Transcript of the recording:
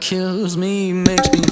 kills me makes me